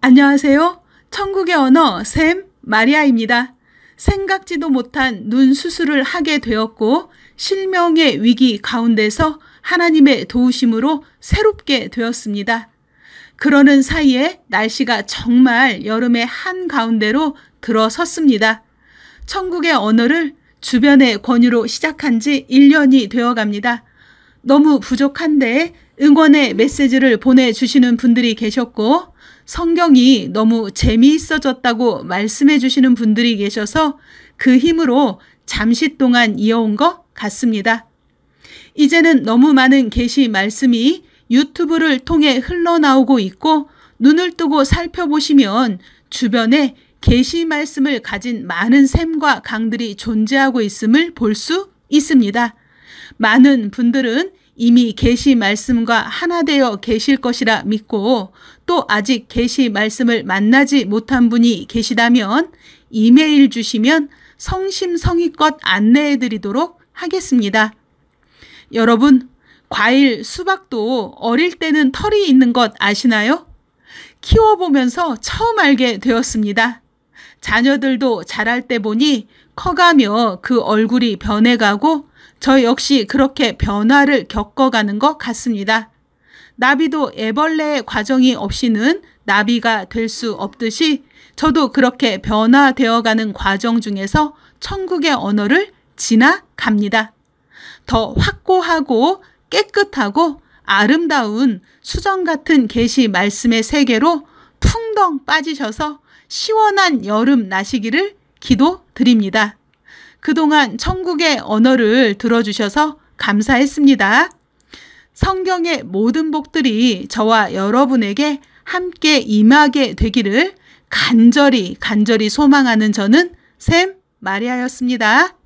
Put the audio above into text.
안녕하세요. 천국의 언어 샘 마리아입니다. 생각지도 못한 눈 수술을 하게 되었고 실명의 위기 가운데서 하나님의 도우심으로 새롭게 되었습니다. 그러는 사이에 날씨가 정말 여름의 한가운데로 들어섰습니다. 천국의 언어를 주변의 권유로 시작한 지 1년이 되어 갑니다. 너무 부족한데 응원의 메시지를 보내주시는 분들이 계셨고 성경이 너무 재미있어졌다고 말씀해 주시는 분들이 계셔서 그 힘으로 잠시 동안 이어온 것 같습니다. 이제는 너무 많은 계시 말씀이 유튜브를 통해 흘러나오고 있고 눈을 뜨고 살펴보시면 주변에 계시 말씀을 가진 많은 샘과 강들이 존재하고 있음을 볼 수 있습니다. 많은 분들은 이미 계시 말씀과 하나 되어 계실 것이라 믿고 또 아직 계시 말씀을 만나지 못한 분이 계시다면 이메일 주시면 성심성의껏 안내해 드리도록 하겠습니다. 여러분, 과일, 수박도 어릴 때는 털이 있는 것 아시나요? 키워보면서 처음 알게 되었습니다. 자녀들도 자랄 때 보니 커가며 그 얼굴이 변해가고 저 역시 그렇게 변화를 겪어가는 것 같습니다. 나비도 애벌레의 과정이 없이는 나비가 될 수 없듯이 저도 그렇게 변화되어가는 과정 중에서 천국의 언어를 지나갑니다. 더 확고하고 깨끗하고 아름다운 수정 같은 계시 말씀의 세계로 풍덩 빠지셔서 시원한 여름 나시기를 기도드립니다. 그동안 천국의 언어를 들어주셔서 감사했습니다. 성경의 모든 복들이 저와 여러분에게 함께 임하게 되기를 간절히 간절히 소망하는 저는 샘 마리아였습니다.